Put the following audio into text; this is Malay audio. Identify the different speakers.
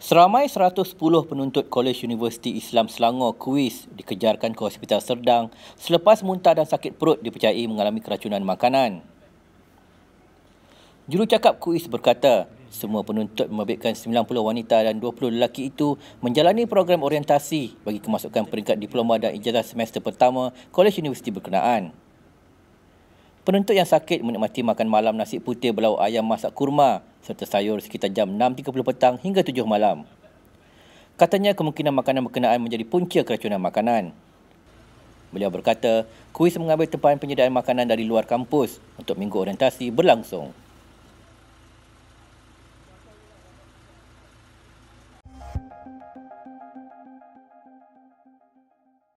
Speaker 1: Seramai 110 penuntut Kolej Universiti Islam Selangor kuis dikejarkan ke Hospital Serdang selepas muntah dan sakit perut dipercayai mengalami keracunan makanan. Jurucakap kuis berkata, semua penuntut membabitkan 90 wanita dan 20 lelaki itu menjalani program orientasi bagi kemasukan peringkat diploma dan ijazah semester pertama Kolej Universiti berkenaan. Penuntut yang sakit menikmati makan malam nasi putih belau ayam masak kurma serta sayur sekitar jam 6.30 petang hingga 7 malam. Katanya kemungkinan makanan berkenaan menjadi punca keracunan makanan. Beliau berkata, kuis mengambil tempahan penyediaan makanan dari luar kampus untuk minggu orientasi berlangsung.